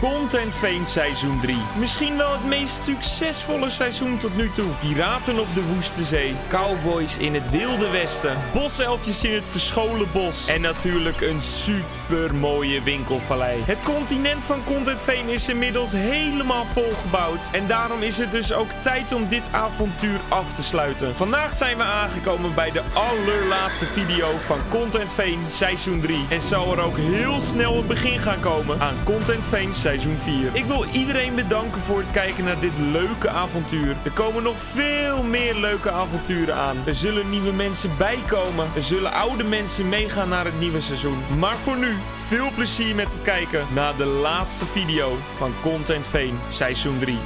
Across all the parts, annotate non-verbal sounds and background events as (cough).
Content Veen seizoen 3. Misschien wel het meest succesvolle seizoen tot nu toe. Piraten op de Woeste Zee, cowboys in het Wilde Westen, boselfjes in het verscholen bos en natuurlijk een super mooie winkelvallei. Het continent van Content Veen is inmiddels helemaal volgebouwd en daarom is het dus ook tijd om dit avontuur af te sluiten. Vandaag zijn we aangekomen bij de allerlaatste video van Content Veen seizoen 3 en zal er ook heel snel een begin gaan komen aan Content Veen seizoen 4. Ik wil iedereen bedanken voor het kijken naar dit leuke avontuur. Er komen nog veel meer leuke avonturen aan. Er zullen nieuwe mensen bijkomen. Er zullen oude mensen meegaan naar het nieuwe seizoen. Maar voor nu, veel plezier met het kijken naar de laatste video van Content Veen seizoen 3.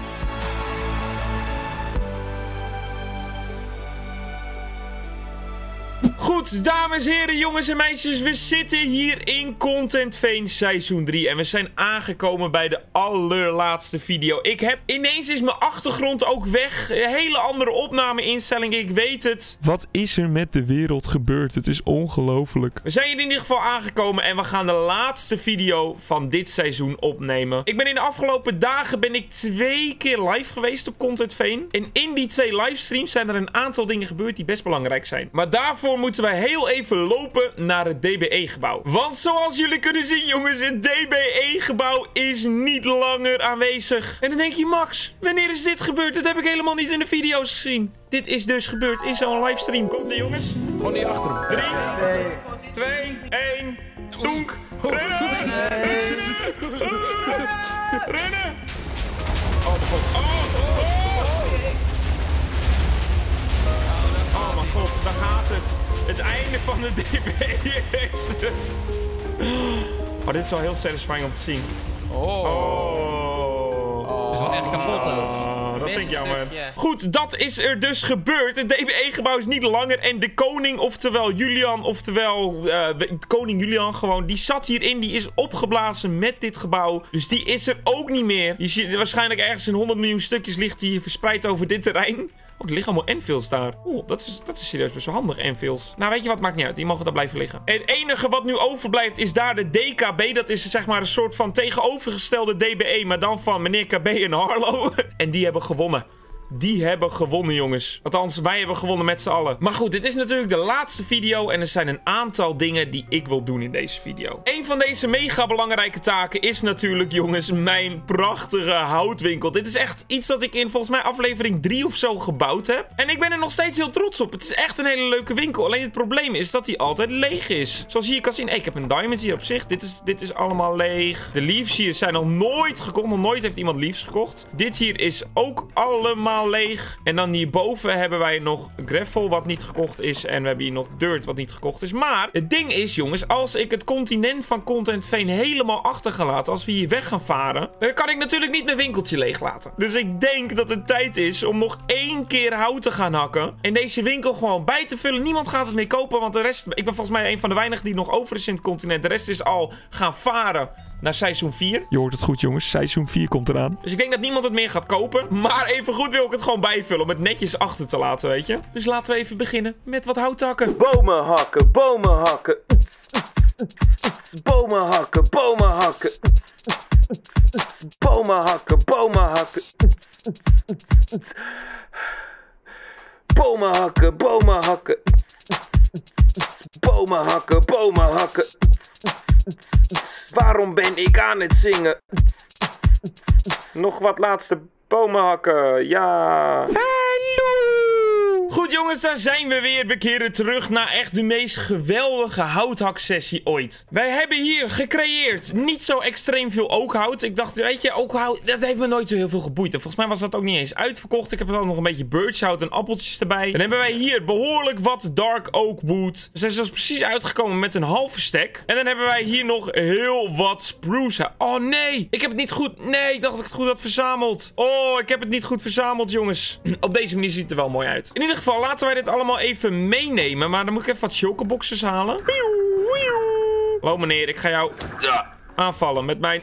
Goed, dames en heren, jongens en meisjes, we zitten hier in Content Veen seizoen 3 en we zijn aangekomen bij de allerlaatste video. Ik heb, ineens is mijn achtergrond ook weg, een hele andere opname-instelling, ik weet het. Wat is er met de wereld gebeurd? Het is ongelooflijk. We zijn hier in ieder geval aangekomen en we gaan de laatste video van dit seizoen opnemen. Ik ben in de afgelopen dagen ben ik twee keer live geweest op Content Veen. En in die twee livestreams zijn er een aantal dingen gebeurd die best belangrijk zijn. Maar daarvoor moeten wij heel even lopen naar het DBE-gebouw. Want zoals jullie kunnen zien, jongens, het DBE-gebouw is niet langer aanwezig. En dan denk je, Max, wanneer is dit gebeurd? Dat heb ik helemaal niet in de video's gezien. Dit is dus gebeurd in zo'n livestream. Komt-ie, jongens? Gewoon niet achter hem. 3, 2, 1, donk. Rennen! Rennen! Oh, mijn god. Oh, oh, god, daar gaat het. Het einde van de DB. Jezus. Oh, dit is wel heel satisfying om te zien. Oh. Oh. is wel echt kapot, hè? Oh, dat vind ik jammer. Goed, dat is er dus gebeurd. Het DBE-gebouw is niet langer. En de koning, oftewel Julian, oftewel eh, koning Julian gewoon, die zat hierin. Die is opgeblazen met dit gebouw. Dus die is er ook niet meer. Je ziet waarschijnlijk ergens in 100 miljoen stukjes ligt die verspreid over dit terrein. Oh, er liggen allemaal Enfields daar. Oeh, dat is, dat is serieus best wel handig, Enfields. Nou, weet je wat? Maakt niet uit. Die mogen daar blijven liggen. Het enige wat nu overblijft is daar de DKB. Dat is zeg maar een soort van tegenovergestelde DBE. Maar dan van meneer KB en Harlow. (laughs) en die hebben gewonnen. Die hebben gewonnen, jongens. Althans, wij hebben gewonnen met z'n allen. Maar goed, dit is natuurlijk de laatste video. En er zijn een aantal dingen die ik wil doen in deze video. Een van deze mega belangrijke taken is natuurlijk, jongens, mijn prachtige houtwinkel. Dit is echt iets dat ik in volgens mij aflevering 3 of zo gebouwd heb. En ik ben er nog steeds heel trots op. Het is echt een hele leuke winkel. Alleen het probleem is dat hij altijd leeg is. Zoals je hier kan zien. Ik heb een diamond hier op zich. Dit is, dit is allemaal leeg. De leaves hier zijn nog nooit gekocht. Nog nooit heeft iemand leaves gekocht. Dit hier is ook allemaal leeg. En dan hierboven hebben wij nog gravel wat niet gekocht is. En we hebben hier nog dirt wat niet gekocht is. Maar het ding is, jongens, als ik het continent van Content Veen helemaal achtergelaten, als we hier weg gaan varen, dan kan ik natuurlijk niet mijn winkeltje leeg laten. Dus ik denk dat het tijd is om nog één keer hout te gaan hakken. En deze winkel gewoon bij te vullen. Niemand gaat het meer kopen, want de rest... Ik ben volgens mij een van de weinigen die nog over is in het continent. De rest is al gaan varen naar seizoen 4. Je hoort het goed, jongens. Seizoen 4 komt eraan. Dus ik denk dat niemand het meer gaat kopen. Maar even goed wil ik het gewoon bijvullen om het netjes achter te laten, weet je. Dus laten we even beginnen met wat hout hakken. Bomen hakken, bomen hakken. Bomen hakken, bomen hakken. Bomen hakken, bomen hakken. Bomen hakken, bomen hakken. Bomen hakken, bomen hakken. Waarom ben ik aan het zingen? Nog wat laatste bomen hakken, ja. Hallo! Jongens, daar zijn we weer. We keren terug naar echt de meest geweldige houthaksessie ooit. Wij hebben hier gecreëerd niet zo extreem veel oakhout. Ik dacht, weet je, oakhout, dat heeft me nooit zo heel veel geboeid. En volgens mij was dat ook niet eens uitverkocht. Ik heb er ook nog een beetje birchhout en appeltjes erbij. Dan hebben wij hier behoorlijk wat dark oak wood. We zijn zelfs precies uitgekomen met een halve stack. En dan hebben wij hier nog heel wat spruce. Oh nee, ik heb het niet goed. Nee, ik dacht dat ik het goed had verzameld. Oh, ik heb het niet goed verzameld, jongens. (clears throat) Op deze manier ziet het er wel mooi uit. In ieder geval, laten wij dit allemaal even meenemen. Maar dan moet ik even wat chocoboxes halen. Hallo meneer, ik ga jou aanvallen met mijn...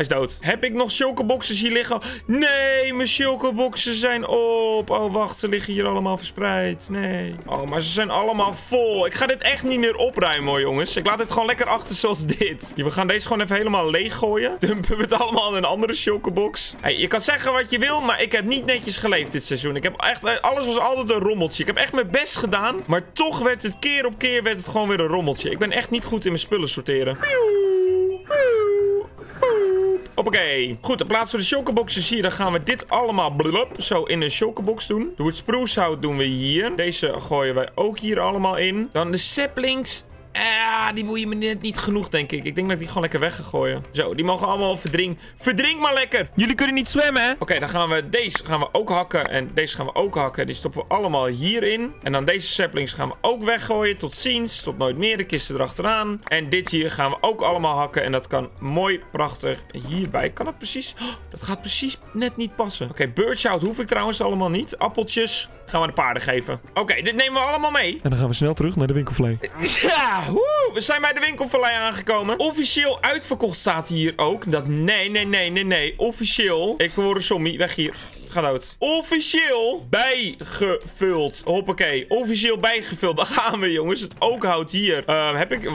Hij is dood. Heb ik nog chocoboxes hier liggen? Nee, mijn chocoboxen zijn op. Oh, wacht. Ze liggen hier allemaal verspreid. Nee. Oh, maar ze zijn allemaal vol. Ik ga dit echt niet meer opruimen hoor, jongens. Ik laat het gewoon lekker achter zoals dit. We gaan deze gewoon even helemaal leeg gooien. Dumpen we het allemaal in een andere chocobox. Hey, je kan zeggen wat je wil, maar ik heb niet netjes geleefd dit seizoen. Ik heb echt... Alles was altijd een rommeltje. Ik heb echt mijn best gedaan. Maar toch werd het keer op keer werd het gewoon weer een rommeltje. Ik ben echt niet goed in mijn spullen sorteren. Hoppakee. Goed, in plaats van de chocoboxes hier, dan gaan we dit allemaal blub, zo in een chocobox doen. De sprucehout doen we hier. Deze gooien wij ook hier allemaal in. Dan de saplings. Ah, die boeien me net niet genoeg, denk ik. Ik denk dat ik die gewoon lekker weg ga gooien. Zo, die mogen allemaal verdrinken. Verdrink maar lekker. Jullie kunnen niet zwemmen, hè? Oké, dan gaan we deze gaan we ook hakken. En deze gaan we ook hakken. Die stoppen we allemaal hierin. En dan deze saplings gaan we ook weggooien. Tot ziens. Tot nooit meer. De kisten erachteraan. En dit hier gaan we ook allemaal hakken. En dat kan mooi, prachtig hierbij. Kan dat precies? Oh, dat gaat precies net niet passen. Oké, birdshout hoef ik trouwens allemaal niet. Appeltjes gaan we de paarden geven. Oké, dit nemen we allemaal mee. En dan gaan we snel terug naar de winkelvlee. Ja, woe, we zijn bij de winkelvallei aangekomen. Officieel uitverkocht staat hier ook. Dat nee, nee, nee, nee, nee. Officieel. Ik hoor een zombie. Weg hier. Ga dood. Officieel bijgevuld. Hoppakee. Officieel bijgevuld. Daar gaan we, jongens. Het ookhout hier. Uh, heb ik...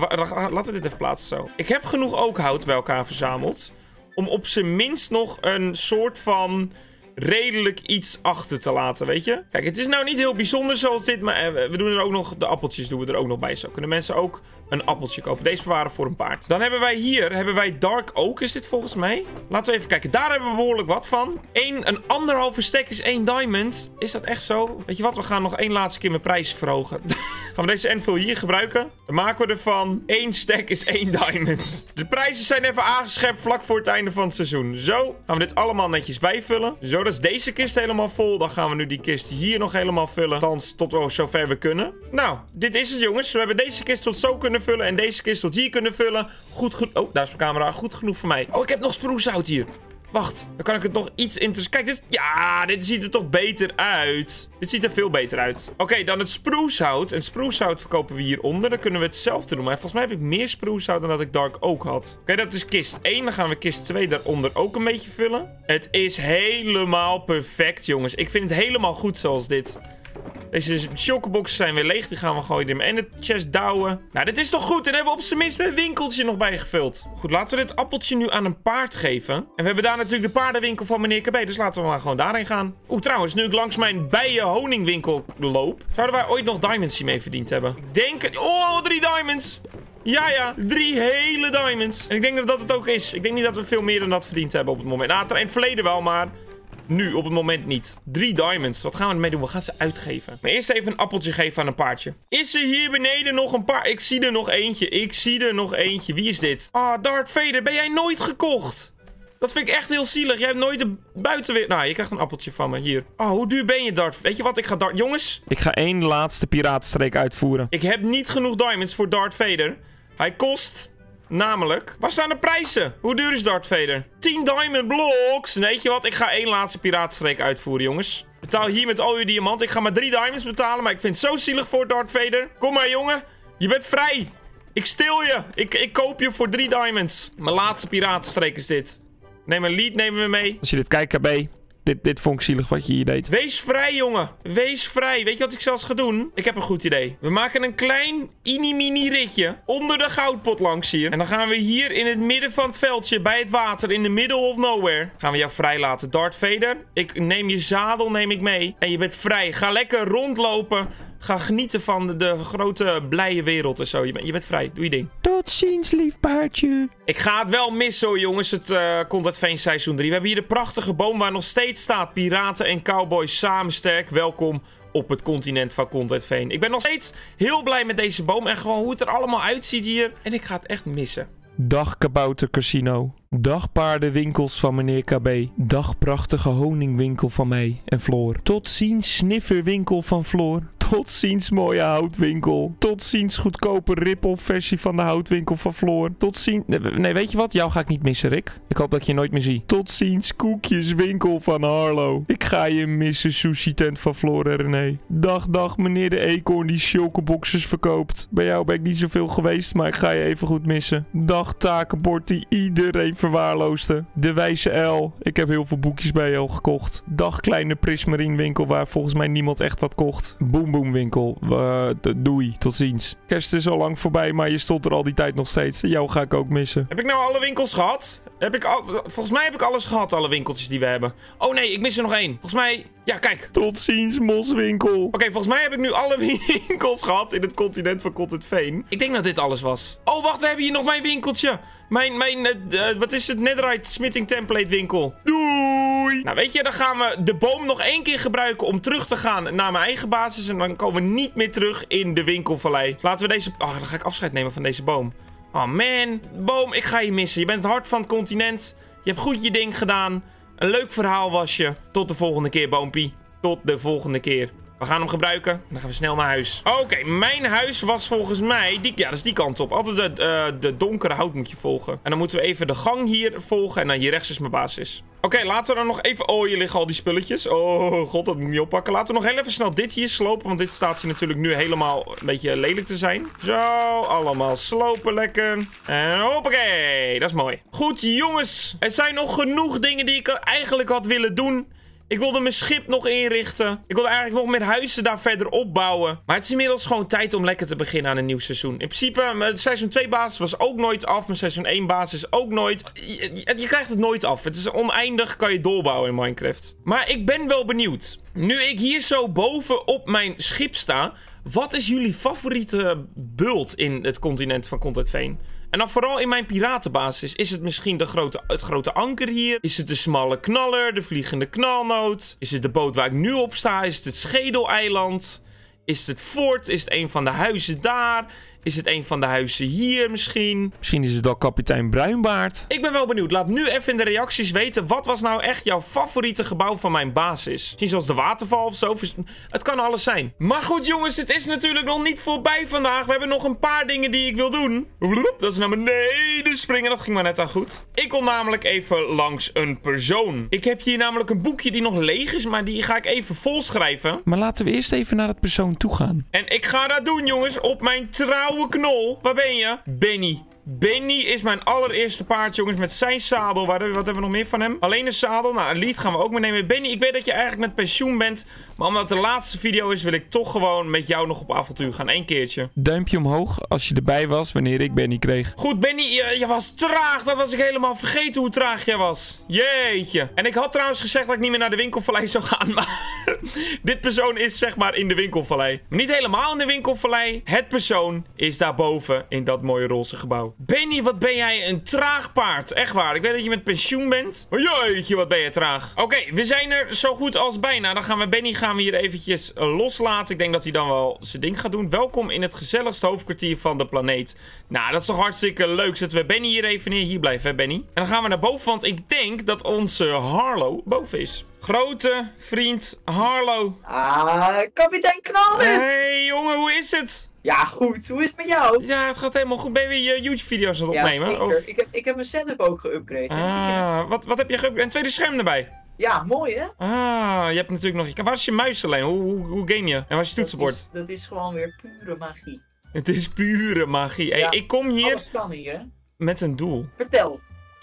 Laten we dit even plaatsen zo. Ik heb genoeg ookhout bij elkaar verzameld. Om op zijn minst nog een soort van redelijk iets achter te laten, weet je? Kijk, het is nou niet heel bijzonder zoals dit, maar we doen er ook nog, de appeltjes doen we er ook nog bij. Zo kunnen mensen ook een appeltje kopen. Deze bewaren voor een paard. Dan hebben wij hier, hebben wij Dark Oak is dit volgens mij. Laten we even kijken. Daar hebben we behoorlijk wat van. Eén, een anderhalve stack is één diamond. Is dat echt zo? Weet je wat, we gaan nog één laatste keer mijn prijs verhogen. (laughs) gaan we deze Enfield hier gebruiken. Dan maken we ervan één stack is één diamond. De prijzen zijn even aangeschept vlak voor het einde van het seizoen. Zo gaan we dit allemaal netjes bijvullen. Zo, dat is deze kist helemaal vol. Dan gaan we nu die kist hier nog helemaal vullen. Althans, tot zover we kunnen. Nou, dit is het jongens. We hebben deze kist tot zo kunnen vullen. En deze kist tot hier kunnen vullen. Goed, goed. Oh, daar is mijn camera. Goed genoeg voor mij. Oh, ik heb nog sproeshout hier. Wacht, dan kan ik het nog iets interessant... Kijk, dit... Ja, dit ziet er toch beter uit. Dit ziet er veel beter uit. Oké, dan het sprucehout. En sprucehout verkopen we hieronder. Dan kunnen we hetzelfde doen. Maar volgens mij heb ik meer sprucehout dan dat ik dark oak had. Oké, dat is kist 1. Dan gaan we kist 2 daaronder ook een beetje vullen. Het is helemaal perfect, jongens. Ik vind het helemaal goed zoals dit. Deze chocoboxen zijn weer leeg. Die gaan we gooien in de chest douwen. Nou, dit is toch goed? En hebben we op zijn minst mijn winkeltje nog bijgevuld. Goed, laten we dit appeltje nu aan een paard geven. En we hebben daar natuurlijk de paardenwinkel van meneer KB. Dus laten we maar gewoon daarheen gaan. Oeh, trouwens, nu ik langs mijn bijen-honingwinkel loop... zouden wij ooit nog diamonds hiermee verdiend hebben. Ik denk... Oh, drie diamonds! Ja, ja. Drie hele diamonds. En ik denk dat dat het ook is. Ik denk niet dat we veel meer dan dat verdiend hebben op het moment. Nou, in het verleden wel, maar... Nu, op het moment niet. Drie diamonds. Wat gaan we ermee doen? We gaan ze uitgeven. Maar eerst even een appeltje geven aan een paardje. Is er hier beneden nog een paar? Ik zie er nog eentje. Ik zie er nog eentje. Wie is dit? Ah, oh, Darth Vader. Ben jij nooit gekocht? Dat vind ik echt heel zielig. Jij hebt nooit de buitenwereld... Nou, je krijgt een appeltje van me. Hier. Oh, hoe duur ben je, Darth? Weet je wat? Ik ga Darth... Jongens. Ik ga één laatste piratenstreek uitvoeren. Ik heb niet genoeg diamonds voor Darth Vader. Hij kost Namelijk, waar staan de prijzen? Hoe duur is Darth Vader? 10 diamond blocks. Weet je wat? Ik ga één laatste piratenstreek uitvoeren, jongens. Betaal hier met al je diamant. Ik ga maar drie diamonds betalen, maar ik vind het zo zielig voor Darth Vader. Kom maar, jongen. Je bent vrij. Ik stil je. Ik, ik koop je voor drie diamonds. Mijn laatste piratenstreek is dit. Neem een lead, nemen we mee. Als je dit kijkt, KB, dit, dit vond ik zielig wat je hier deed. Wees vrij, jongen. Wees vrij. Weet je wat ik zelfs ga doen? Ik heb een goed idee. We maken een klein mini-mini ritje onder de goudpot langs hier. En dan gaan we hier in het midden van het veldje, bij het water, in the middle of nowhere, gaan we jou vrijlaten. Darth Vader, ik neem je zadel, neem ik mee. En je bent vrij. Ga lekker rondlopen. Ga genieten van de, de, grote blije wereld en zo. Je, bent, je bent vrij. Doe je ding. Tot ziens, lief paardje. Ik ga het wel missen, hoor, jongens. Het uh, komt uit Veen seizoen 3. We hebben hier de prachtige boom waar nog steeds staat. Piraten en cowboys samen sterk. Welkom op het continent van Content Veen. Ik ben nog steeds heel blij met deze boom. En gewoon hoe het er allemaal uitziet hier. En ik ga het echt missen. Dag Kabouter Casino. Dag paardenwinkels van meneer KB. Dag prachtige honingwinkel van mij en Floor. Tot ziens snifferwinkel van Floor. Tot ziens mooie houtwinkel. Tot ziens goedkope rip-off versie van de houtwinkel van Floor. Tot ziens... Nee, weet je wat? Jou ga ik niet missen, Rick. Ik hoop dat ik je nooit meer zie. Tot ziens koekjeswinkel van Harlow. Ik ga je missen, sushi tent van Floor en René. Dag, dag, meneer de eekhoorn die chocoboxes verkoopt. Bij jou ben ik niet zoveel geweest, maar ik ga je even goed missen. Dag, takenbord die iedereen verwaarloosde. De wijze L. Ik heb heel veel boekjes bij jou gekocht. Dag, kleine Prismarine winkel waar volgens mij niemand echt wat kocht. Boom Boom winkel. Uh, doei, tot ziens. Kerst is al lang voorbij, maar je stond er al die tijd nog steeds. Jou ga ik ook missen. Heb ik nou alle winkels gehad? Heb ik al... Volgens mij heb ik alles gehad, alle winkeltjes die we hebben. Oh nee, ik mis er nog één. Volgens mij... Ja, kijk. Tot ziens, Moswinkel. Oké, volgens mij heb ik nu alle (laughs) winkels gehad in het continent van Content Veen. Ik denk dat dit alles was. Oh, wacht, we hebben hier nog mijn winkeltje. Mijn, mijn, uh, wat is het? Netherite Smithing Template winkel. Doei! Nou, weet je, dan gaan we de boom nog één keer gebruiken om terug te gaan naar mijn eigen basis. En dan komen we niet meer terug in de winkelvallei. Laten we deze... Oh, dan ga ik afscheid nemen van deze boom. Oh man, boom, ik ga je missen. Je bent het hart van het continent. Je hebt goed je ding gedaan. Een leuk verhaal was je. Tot de volgende keer, boompie. Tot de volgende keer. We gaan hem gebruiken. En dan gaan we snel naar huis. Oké, mijn huis was volgens mij... Die, ja, dat is die kant op. Altijd de, de donkere hout moet je volgen. En dan moeten we even de gang hier volgen. En dan hier rechts is mijn basis. Oké, laten we dan nog even... Oh, hier liggen al die spulletjes. Oh, god, dat moet ik niet oppakken. Laten we nog heel even snel dit hier slopen. Want dit staat hier natuurlijk nu helemaal een beetje lelijk te zijn. Zo, allemaal slopen lekker. En hoppakee, dat is mooi. Goed, jongens. Er zijn nog genoeg dingen die ik eigenlijk had willen doen. Ik wilde mijn schip nog inrichten. Ik wilde eigenlijk nog meer huizen daar verder opbouwen. Maar het is inmiddels gewoon tijd om lekker te beginnen aan een nieuw seizoen. In principe, mijn seizoen 2 basis was ook nooit af. Mijn seizoen 1 basis ook nooit. Je, je, krijgt het nooit af. Het is oneindig, kan je doorbouwen in Minecraft. Maar ik ben wel benieuwd. Nu ik hier zo boven op mijn schip sta... Wat is jullie favoriete bult in het continent van Content Veen? En dan vooral in mijn piratenbasis. Is het misschien de grote, het grote anker hier? Is het de smalle knaller? De vliegende knalnoot? Is het de boot waar ik nu op sta? Is het het schedeleiland? Is het fort? Is het een van de huizen daar? Is het een van de huizen hier misschien? Misschien is het wel kapitein Bruinbaard. Ik ben wel benieuwd. Laat nu even in de reacties weten. Wat was nou echt jouw favoriete gebouw van mijn basis? Misschien zoals de waterval of zo. Het kan alles zijn. Maar goed jongens, het is natuurlijk nog niet voorbij vandaag. We hebben nog een paar dingen die ik wil doen. Dat is naar beneden springen. Dat ging maar net aan goed. Ik kom namelijk even langs een persoon. Ik heb hier namelijk een boekje die nog leeg is. Maar die ga ik even volschrijven. Maar laten we eerst even naar het persoon toe gaan. En ik ga dat doen jongens. Op mijn trouw knol. Waar ben je? Benny. Benny is mijn allereerste paard, jongens, met zijn zadel. Wat hebben we nog meer van hem? Alleen een zadel. Nou, een gaan we ook meenemen. Benny, ik weet dat je eigenlijk met pensioen bent. Maar omdat het de laatste video is, wil ik toch gewoon met jou nog op avontuur gaan. Eén keertje. Duimpje omhoog als je erbij was wanneer ik Benny kreeg. Goed, Benny, je, je was traag. Dat was ik helemaal vergeten hoe traag jij was. Jeetje. En ik had trouwens gezegd dat ik niet meer naar de winkelvallei zou gaan. (laughs) Maar dit persoon is zeg maar in de winkelvallei. Niet helemaal in de winkelvallei. Het persoon is daarboven in dat mooie roze gebouw. Benny, wat ben jij een traag paard. Echt waar. Ik weet dat je met pensioen bent. Oh, jeetje, wat ben je traag. Oké, we zijn er zo goed als bijna. Dan gaan we Benny gaan we hier eventjes loslaten. Ik denk dat hij dan wel zijn ding gaat doen. Welkom in het gezelligste hoofdkwartier van de planeet. Nou, dat is toch hartstikke leuk. Zetten we Benny hier even neer. Hier blijven, hè, Benny. En dan gaan we naar boven, want ik denk dat onze Harlow boven is. Grote vriend Harlow. Ah, kapitein Knallen. Hé, hey, jongen, hoe is het? Ja, goed. Hoe is het met jou? Ja, het gaat helemaal goed. Ben je weer je YouTube-video's aan het opnemen? Ja, zeker. Ik, heb, ik heb mijn setup ook geüpgrade. Ah, wat, wat heb je geüpgrade? Een tweede scherm erbij? Ja, mooi hè? Ah, je hebt natuurlijk nog... Waar is je muis alleen? Hoe, hoe, hoe game je? En waar is je toetsenbord? Dat is, dat is gewoon weer pure magie. Het is pure magie. Hey, Ja, ik kom hier Alles kan hier hè? met een doel. Vertel.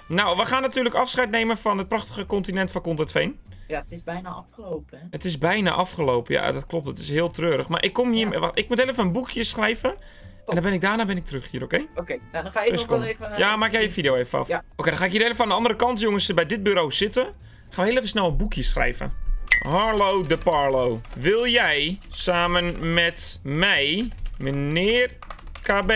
Nou, we gaan natuurlijk afscheid nemen van het prachtige continent van Contentveen. Ja, het is bijna afgelopen hè? Het is bijna afgelopen. Ja, dat klopt. Het is heel treurig. Maar ik kom hier... Wacht, ik moet even een boekje schrijven. En dan ben ik daarna ben ik terug hier, oké? Oké, nou dan ga je Dus nog wel even... eh, Ja, maak jij je video even af. Ja. Oké, dan ga ik hier even aan de andere kant, jongens, bij dit bureau zitten. Gaan we heel even snel een boekje schrijven. Harlo de Parlo. Wil jij samen met mij, meneer KB,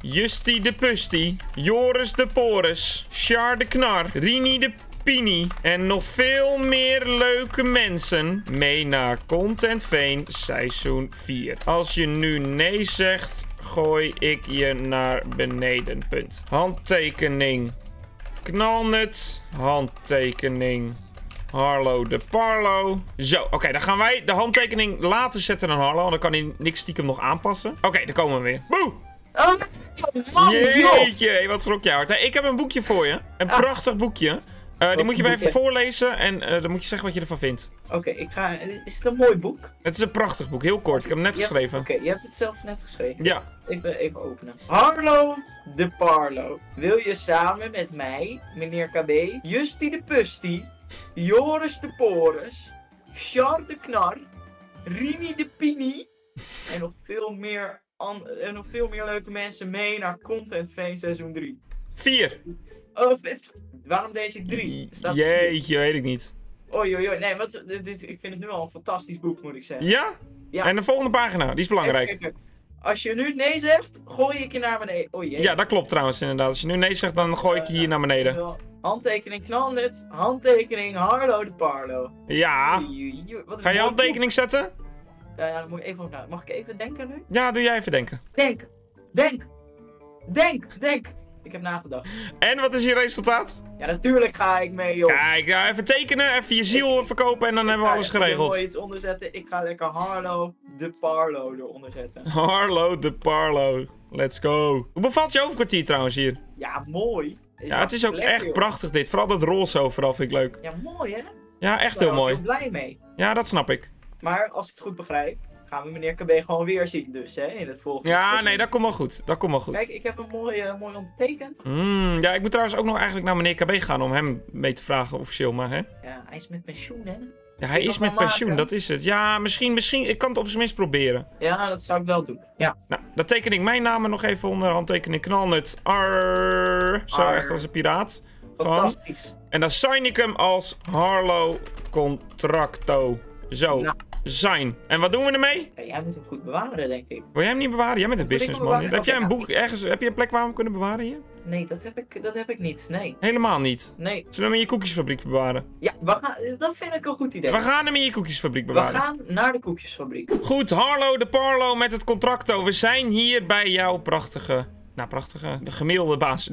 Justy de Pusty, Joris de Porus, Char de Knar, Rini de Pini en nog veel meer leuke mensen mee naar Content Veen seizoen 4. Als je nu nee zegt, gooi ik je naar beneden. Punt. Handtekening. Knalnut. Handtekening. Harlow de Parlo. Zo, oké, dan gaan wij de handtekening laten zetten aan Harlow. Dan kan hij niks stiekem nog aanpassen. Oké, daar komen we weer. Boe! Oh, man! Jeetje, wat schrok je hard. Hey, ik heb een boekje voor je. Een Ah. prachtig boekje. Eh, die moet je mij even voorlezen en eh, dan moet je zeggen wat je ervan vindt. Oké, ik ga... Is het een mooi boek? Het is een prachtig boek, heel kort. Ik heb hem net geschreven. Oké, je hebt het zelf net geschreven. Ja, Even, even openen. Harlo de Parlo. Wil je samen met mij, meneer KB, Justy de Pusty, Joris de Porus, Char de Knar, Rini de Pini en nog veel meer, en nog veel meer leuke mensen mee naar Content Fame seizoen 3. vier. Oh, vet. waarom deze 3? Jeetje, weet ik niet. Oei, oei, oei. Nee, wat, dit, dit- ik vind het nu al een fantastisch boek, moet ik zeggen. Ja? Ja. En de volgende pagina, die is belangrijk. Kijk, kijk, kijk. Als je nu nee zegt, gooi ik je naar beneden. Oh jee. Ja, dat klopt trouwens inderdaad. Als je nu nee zegt, dan gooi ik je hier naar beneden. Zo, Handtekening knalnet, handtekening Harlo de Parlo. Ja. Wat Ga je handtekening zetten? Ja, ja, dan moet ik even na- Mag ik even denken nu? Ja, doe jij even denken. Denk, denk, denk, denk. Ik heb nagedacht. En wat is je resultaat? Ja, natuurlijk ga ik mee, joh. Kijk, even tekenen, even je ziel verkopen en dan hebben we Ik ga alles even er mooi geregeld. iets onderzetten. Ik ga lekker Harlo de Parlo eronder zetten. Harlow de Parlo. Let's go. Hoe bevalt je overkwartier trouwens hier? Ja, mooi. Ja, het is ook lekker, echt joh. prachtig dit. Vooral dat roze overal vind ik leuk. Ja, mooi hè? Ja, echt Ik ben heel er mooi. heel blij mee. Ja, dat snap ik. Maar als ik het goed begrijp, gaan we meneer KB gewoon weer zien dus, hè, in het volgende Ja, seizoen. nee, dat komt wel goed. Dat komt wel goed. Kijk, ik heb hem mooi, eh, mooi ondertekend. Mm, ja, ik moet trouwens ook nog eigenlijk naar meneer KB gaan om hem mee te vragen officieel, maar hè? Ja, hij is met pensioen, hè? Ja, hij is met pensioen, maken? dat is het. Ja, misschien, misschien, ik kan het op zijn minst proberen. Ja, dat zou ik wel doen. Ja. Nou, dan teken ik mijn naam nog even onder. Handtekening knalnut. Arr. Zo, Arr. echt als een piraat. Fantastisch. En dan sign ik hem als Harlow Contracto. Zo, Nou. sign. En wat doen we ermee? Ja, jij moet hem goed bewaren, denk ik. Wil jij hem niet bewaren? Jij bent een businessman. Heb jij een boek ergens? Heb je een plek waar we hem kunnen bewaren hier? Nee, dat heb ik, dat heb ik niet. Nee. Helemaal niet. Nee. Zullen we hem in je koekjesfabriek bewaren? Ja, we gaan, dat vind ik een goed idee. We gaan hem in je koekjesfabriek We bewaren. gaan naar de koekjesfabriek. Goed, Harlow de Parlo met het contracto. We zijn hier bij jouw prachtige... Nou, prachtige... De gemiddelde baas. (laughs)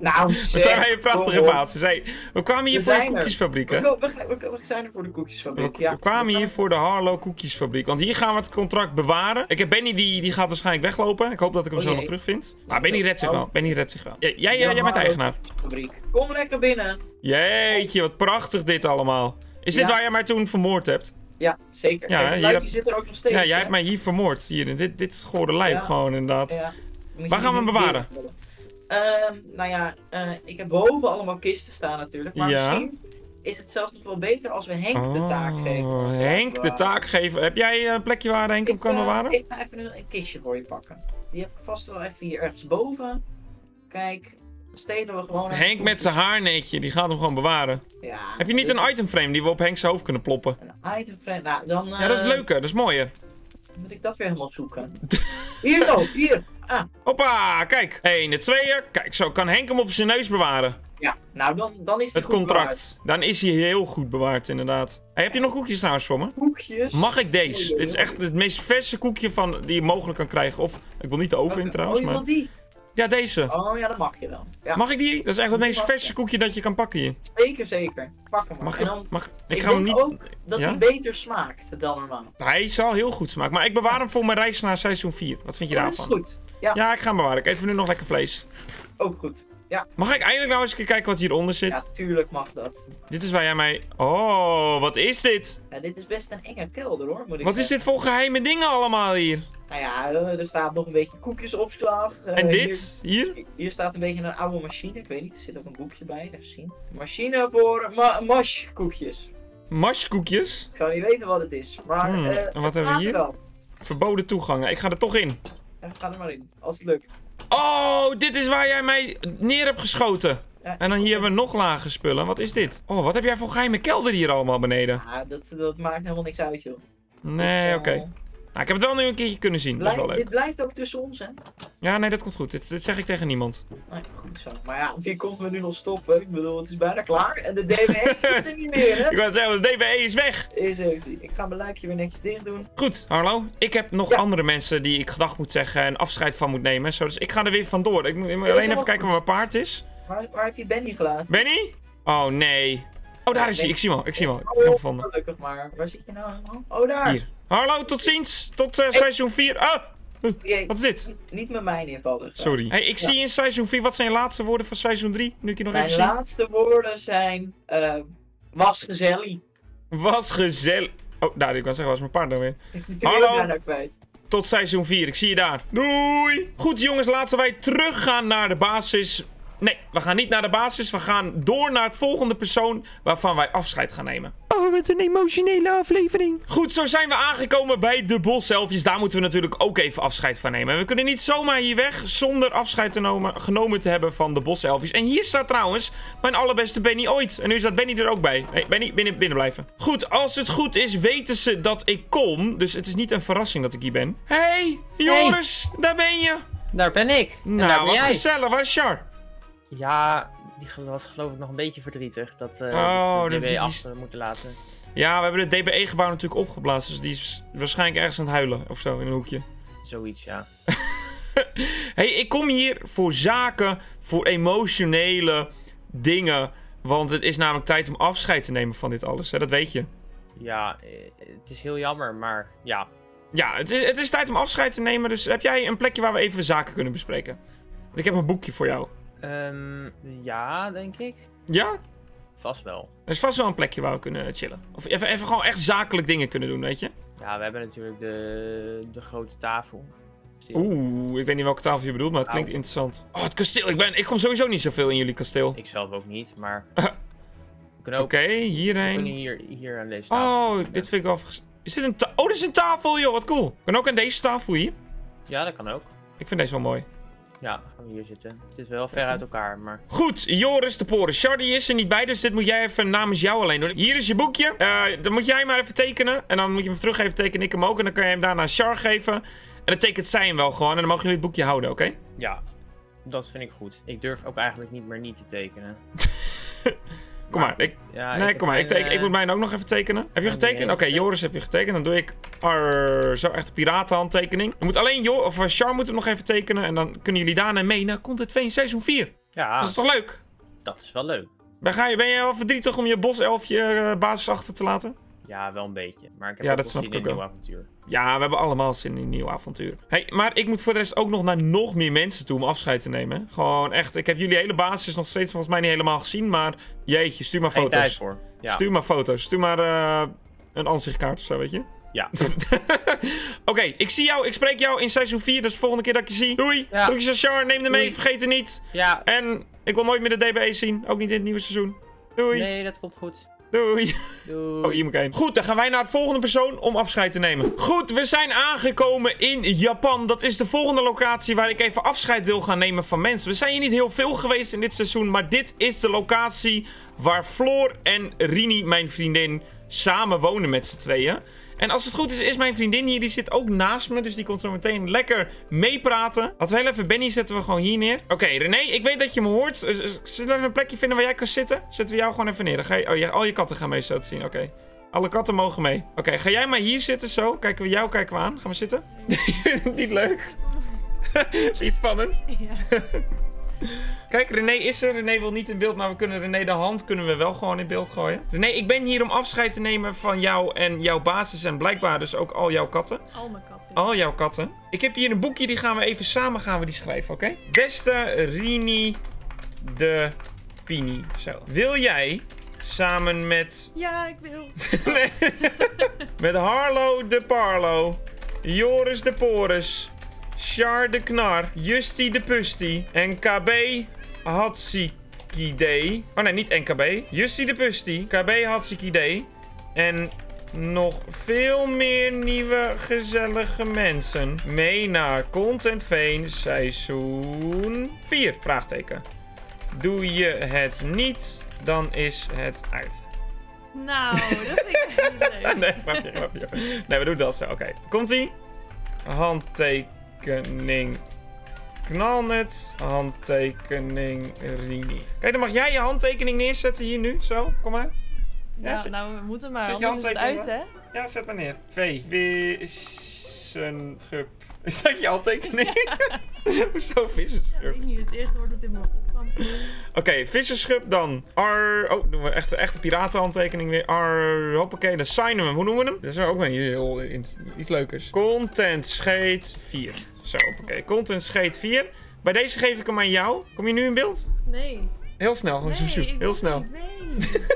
Nee, Nou, we zijn bij een prachtige baas. We, kwamen hier We voor de koekjesfabriek, We, hè? ko- we, we, we zijn er voor de koekjesfabriek. we ja. kwamen We hier gaan- voor de Harlow koekjesfabriek. Want hier gaan we het contract bewaren. Ik heb Benny, die, die gaat waarschijnlijk weglopen. Ik hoop dat ik hem Oh zo nog terugvind. Maar Benny redt zich Oh. wel. Benny redt zich wel. Ja, jij, de jij, jij bent eigenaar. koekjesfabriek. Kom lekker binnen. Jeetje, wat prachtig dit allemaal. Is dit Ja. waar jij mij toen vermoord hebt? Ja, zeker. Ja, Kijk, het hier luikje heb- zit er ook nog steeds. Ja, jij hè? hebt mij hier vermoord. Hier, in dit, dit gore lijp Ja. gewoon inderdaad. Ja. Waar gaan we hem bewaren? Ehm, nou ja, eh, ik heb boven allemaal kisten staan natuurlijk. Maar Ja. misschien is het zelfs nog wel beter als we Henk de taak geven. Oh, het te Henk de taak geven. Heb jij een plekje waar Henk hem kan eh, bewaren? Ik ga even een, een kistje voor je pakken. Die heb ik vast wel even hier ergens boven. Kijk, dan stelen we gewoon... Henk met zijn haarneetje, die gaat hem gewoon bewaren. Ja. Heb je niet een itemframe die we op Henks hoofd kunnen ploppen? Een itemframe? Nou, dan... Ja, dat is eh, leuker, dat is mooier. Moet ik dat weer helemaal zoeken. (laughs) hier zo, hier. Ah, Hoppa, kijk. 1, de tweeën. Kijk, zo kan Henk hem op zijn neus bewaren. ja. Nou, dan, dan is het Het goed contract. Dan is hij heel goed bewaard, inderdaad. Hey, heb je nog koekjes trouwens voor me? Koekjes. Mag ik deze? Oei, Dit is echt het meest verse koekje van, die je mogelijk kan krijgen. Of, ik wil niet de oven in trouwens, Oh, je maar... wil die? Ja, deze. Oh ja, dat mag je wel. Ja, Mag ik die? Dat is echt het meest verse je. koekje dat je kan pakken hier. zeker, zeker. Pak hem maar. Mag ik dan, Mag, ik ik ga hem niet... ook dat Ja? hij beter smaakt dan normaal. Hij zal heel goed smaken. Maar ik bewaar hem voor mijn reis naar seizoen 4. Wat vind je Oh, dat is daarvan? goed. Ja, Ja, ik ga hem bewaren. Ik eet voor nu nog lekker vlees. ook goed. Ja, Mag ik eindelijk nou eens een keer kijken wat hieronder zit? ja, tuurlijk mag dat. Dit is waar jij mij... Oh, wat is dit? Ja, dit is best een enge kelder hoor, moet ik Wat is dit voor geheime dingen allemaal hier? Nou ja, eh, er staat nog een beetje koekjesopslag. eh, En dit? Hier? Hier staat een beetje een oude machine, ik weet niet, er zit ook een boekje bij, even zien. Machine voor ma mashkoekjes. Marskoekjes? Ik zou niet weten wat het is, maar Hmm, eh, en wat hebben we hier? er. Verboden toegangen. Ik ga er toch in. Ja, ga er maar in, als het lukt. Oh, dit is waar jij mij neer hebt geschoten. Ja, En dan hier hebben we nog lage spullen. Wat is dit? Oh, wat heb jij voor geheime kelder hier allemaal beneden? Ja, dat, dat maakt helemaal niks uit joh. Nee, oké. Nou, ik heb het wel nu een keertje kunnen zien. Dat is wel leuk. dit blijft ook tussen ons hè. Ja, nee, dat komt goed. Dit, dit zeg ik tegen niemand. Nee, goed zo. Maar ja, wie komt me nu nog stoppen? Ik bedoel, het is bijna klaar. En de DWE (laughs) is er niet meer, hè? Ik wou zeggen, de DBE is weg. Eens even. Ik ga mijn luikje weer netjes dicht doen. Goed, Harlo. Ik heb nog Ja. andere mensen die ik gedag moet zeggen en afscheid van moet nemen. Zo, dus ik ga er weer vandoor. Ik moet is alleen even kijken goed. waar mijn paard is. Waar, waar heb je Benny gelaten? Benny? Oh, nee. Oh, daar is hij. Ik zie hem al. Ik zie hem al. Ik heb hem gevonden. Gelukkig maar. Waar zit je nou helemaal? Oh, daar. Hier. Hallo, tot ziens. Tot eh, seizoen 4. Ah, wat is dit? niet- met mij invallen. Sorry. Hey, ik zie in seizoen 4. Wat zijn je laatste woorden van seizoen 3? Nu ik je nog Mijn even zie. laatste woorden zijn... eh, was gezellig. Was gezellig. Oh, daar, ik kan zeggen, was mijn partner weer. Hallo? Tot seizoen 4. Ik zie je daar. Doei. Goed, jongens, laten wij teruggaan naar de basis. Nee, we gaan niet naar de basis. We gaan door naar het volgende persoon waarvan wij afscheid gaan nemen. Oh, wat een emotionele aflevering. Goed, zo zijn we aangekomen bij de bosselfjes. Daar moeten we natuurlijk ook even afscheid van nemen. We kunnen niet zomaar hier weg zonder afscheid te nomen, genomen te hebben van de bosselfjes. En hier staat trouwens mijn allerbeste Benny ooit. En nu staat Benny er ook bij. Hey, Benny, binnen, binnen blijven. Goed, als het goed is, weten ze dat ik kom. Dus het is niet een verrassing dat ik hier ben. Hey, Joris, daar ben je. Daar ben ik. En daar Nou, ben wat jij. gezellig. Waar is Char? Ja, die was geloof ik nog een beetje verdrietig. Dat eh Oh, de DB is- achter moeten laten. Ja, we hebben het DBE-gebouw natuurlijk opgeblazen. Dus die is waarschijnlijk ergens aan het huilen of zo in een hoekje. Zoiets, ja. (laughs) hey, ik kom hier voor zaken, voor emotionele dingen. Want het is namelijk tijd om afscheid te nemen van dit alles. Hè? Dat weet je. Ja, eh, het is heel jammer, maar ja. Ja, het is, het is tijd om afscheid te nemen. Dus heb jij een plekje waar we even zaken kunnen bespreken? Ik heb een boekje voor jou. Ehm, ja, denk ik. Ja? Vast wel. Er is vast wel een plekje waar we kunnen chillen. Of even, even gewoon echt zakelijk dingen kunnen doen, weet je? Ja, we hebben natuurlijk de, de grote tafel. Oeh, ik weet niet welke tafel je bedoelt, maar het klinkt Nou. interessant. Oh, het kasteel. Ik, ben, ik kom sowieso niet zoveel in jullie kasteel. Ik zelf ook niet, maar... Oké, (laughs) we kunnen hierheen. hier, hier aan deze tafel. Oh, dit vind ik wel... Is dit een Oh, dit is een tafel, joh. Wat cool. Kan ook aan deze tafel hier. Ja, dat kan ook. Ik vind deze wel mooi. Ja, dan gaan we hier zitten. Het is wel ver uit elkaar, maar... Goed, Joris de Poren. Chardy is er niet bij, dus dit moet jij even namens jou alleen doen. Hier is je boekje. Eh, dan moet jij maar even tekenen. En dan moet je hem teruggeven, teken ik hem ook. En dan kan je hem daarna aan Char geven. En dan tekent zij hem wel gewoon. En dan mogen jullie het boekje houden, oké? Ja, dat vind ik goed. Ik durf ook eigenlijk niet meer niet te tekenen. (laughs) Kom maar. Ik, Ja, nee, kom maar. Ik, teken, ik eh, moet mijn ook nog even tekenen. Heb je getekend? Oké. Joris heb je getekend. Dan doe ik ar, zo echt een piratenhandtekening. Je moet alleen Jo of eh, Char moet hem nog even tekenen. En dan kunnen jullie daarna mee naar Content 2 in seizoen 4. Ja, Dat is toch leuk? dat is wel leuk. Ben, ga je, ben je wel verdrietig om je boselfje eh, basis achter te laten? Ja, wel een beetje. Maar ik heb Ja, ook dat snap zin ik in een nieuw avontuur. Ja, we hebben allemaal zin in een nieuw avontuur. Hey, maar ik moet voor de rest ook nog naar nog meer mensen toe om afscheid te nemen. Gewoon echt, ik heb jullie hele basis nog steeds volgens mij niet helemaal gezien. Maar jeetje, stuur maar foto's. tijd voor. Ja, Stuur maar foto's. Stuur maar eh, een ansichtkaart of zo, weet je. ja. (laughs) Oké, ik zie jou, ik spreek jou in seizoen 4. Dus de volgende keer dat ik je zie. Doei. Ja. Groetjes aan Char, neem hem mee, vergeet het niet. ja. En ik wil nooit meer de DBE zien. Ook niet in het nieuwe seizoen. Doei. Nee, dat komt goed. Doei. Doei. Oh, hier moet ik heen. Goed, dan gaan wij naar het volgende persoon om afscheid te nemen. Goed, we zijn aangekomen in Japan. Dat is de volgende locatie waar ik even afscheid wil gaan nemen van mensen. We zijn hier niet heel veel geweest in dit seizoen, maar dit is de locatie waar Floor en Rini, mijn vriendin, samen wonen met z'n tweeën. En als het goed is, is mijn vriendin hier. Die zit ook naast me. Dus die komt zo meteen lekker meepraten. Laten we heel even Benny zetten we gewoon hier neer. Oké, René, ik weet dat je me hoort. Z- z- Zullen we even een plekje vinden waar jij kan zitten? Zetten we jou gewoon even neer. Dan ga je, oh, ja, al je katten gaan mee zo te zien. Oké. Alle katten mogen mee. Oké, ga jij maar hier zitten zo. Kijken we jou kijken we aan. Gaan we zitten? (laughs) Niet leuk. (laughs) Je het spannend? Ja. (laughs) Kijk, René is er. René wil niet in beeld, maar we kunnen René de hand kunnen we wel gewoon in beeld gooien. René, ik ben hier om afscheid te nemen van jou en jouw basis en blijkbaar dus ook al jouw katten. Al mijn katten. Al jouw katten. Ik heb hier een boekje, die gaan we even samen gaan we die schrijven, oké? Beste Rini de Pini. Zo. Wil jij samen met... Ja, ik wil. (laughs) (laughs) nee. met Harlo de Parlo, Joris de Porus, Char de Knar, Justy de Pusty en KB Hatsikide. Oh nee, niet NKB. Justy de Pusty, KB Hatsikide en nog veel meer nieuwe gezellige mensen mee naar Content Veen seizoen 4? Vraagteken. Doe je het niet, dan is het uit. Nou, dat vind ik niet (laughs) leuk. nee, grapje, grapje. Nee, we doen dat zo. Oké, komt-ie. Handtekening Knalnet. Handtekening Rini. Kijk, dan mag jij je handtekening neerzetten hier nu. Zo, kom maar. Ja, Nou, zet- nou, we moeten maar, zet je anders is het uit, handtekening hè? Ja, zet maar neer. V. Wissengup (laughs) Is dat je handtekening? (laughs) Hoezo Ja, weet ik niet. Het eerste woord dat in me opkwam. Oké, visserschub dan. Ar... Oh, doen we echt, echt de piratenhandtekening weer. Ar... Hoppakee, dan signen we hem. Hoe noemen we hem? Dat is ook wel heel iets leukers. Content scheet 4. Zo, hoppakee. Content scheet 4. Bij deze geef ik hem aan jou. Kom je nu in beeld? Nee. Heel snel, gewoon Nee, ik Heel snel. niet. Nee. (laughs)